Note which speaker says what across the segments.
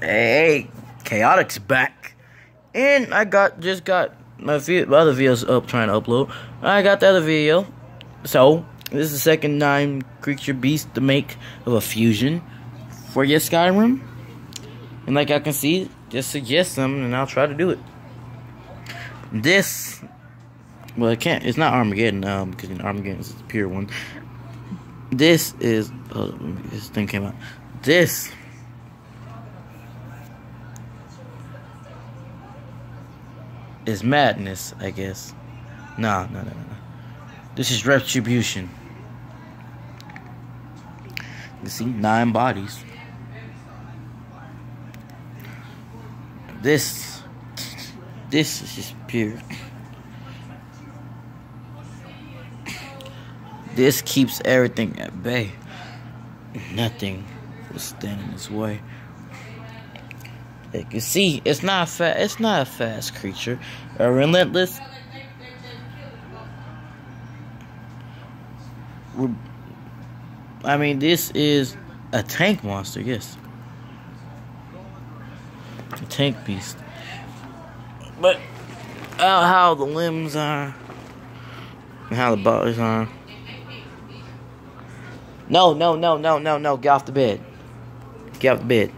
Speaker 1: Hey, Chaotix back. And I got just got my, vi- my other videos up trying to upload. I got the other video. So, this is the second nine creature beast to make of a fusion for your Skyrim. And like I can see, just suggest them and I'll try to do it. This well it can't it's not Armageddon, um because you know, Armageddon is the pure one. This is oh, this thing came out. This is madness, I guess. No, no, no, no. This is retribution. You see, nine bodies. This, this is just pure. This keeps everything at bay. Nothing will stand in its way. You can see, it's not fast. It's not a fast creature. A relentless. I mean, this is a tank monster. Yes, a tank beast. But uh, how the limbs are, and how the bodies are. No, no, no, no, no, no. Get off the bed. Get off the bed.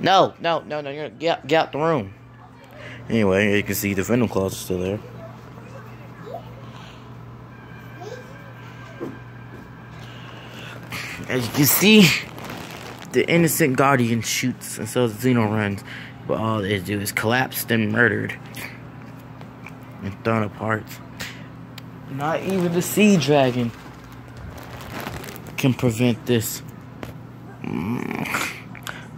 Speaker 1: No, no, no, no. You're get get out the room. Anyway, you can see the venom claws are still there. As you can see, the innocent guardian shoots and so Xeno runs, but all they do is collapsed and murdered and thrown apart. Not even the sea dragon can prevent this. Mm.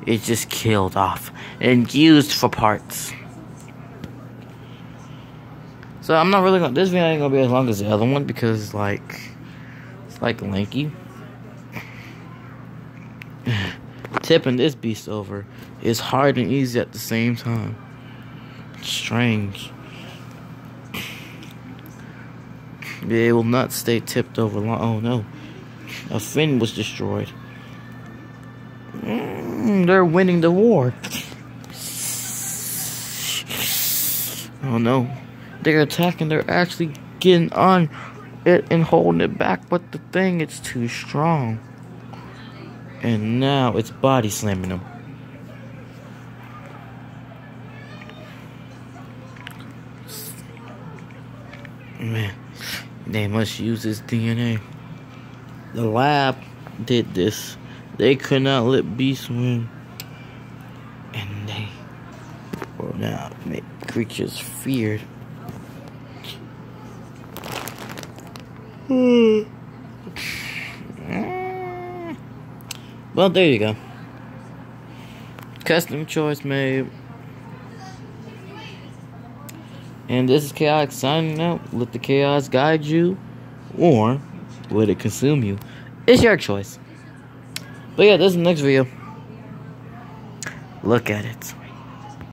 Speaker 1: It's just killed off and used for parts. So I'm not really gonna. This video ain't gonna be as long as the other one because like it's like lanky. Tipping this beast over is hard and easy at the same time. Strange. It will not stay tipped over long. Oh no, a fin was destroyed. Mm, they're winning the war. Oh no. They're attacking, they're actually getting on it and holding it back, but the thing it's too strong. And now it's body slamming them. Man, they must use his DNA. The lab did this. They could not let beasts win. And they will now make creatures feared. well, there you go. Custom choice made. And this is Chaotix signing out. Let the chaos guide you, or let it consume you. It's your choice. But yeah, this is the next video. Look at it.